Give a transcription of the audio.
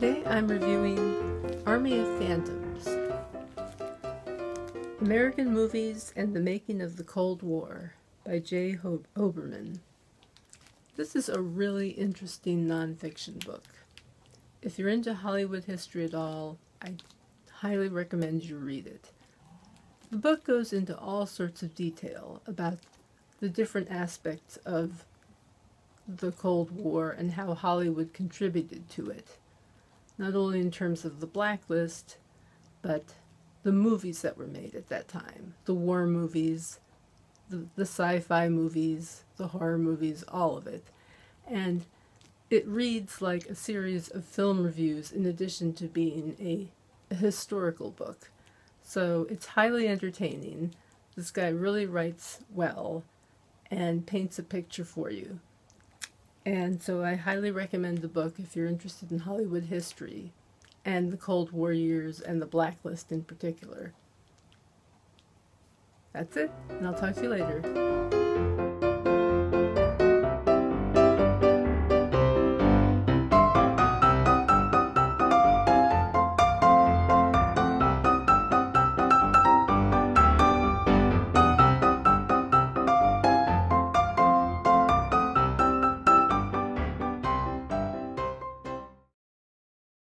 Today I'm reviewing Army of Phantoms American Movies and the Making of the Cold War by J. Hoberman. This is a really interesting nonfiction book. If you're into Hollywood history at all, I highly recommend you read it. The book goes into all sorts of detail about the different aspects of the Cold War and how Hollywood contributed to it, not only in terms of the blacklist, but the movies that were made at that time the war movies, the, the sci fi movies, the horror movies, all of it. And it reads like a series of film reviews in addition to being a, a historical book. So it's highly entertaining. This guy really writes well and paints a picture for you. And so I highly recommend the book if you're interested in Hollywood history and the Cold War years and the Blacklist in particular. That's it, and I'll talk to you later.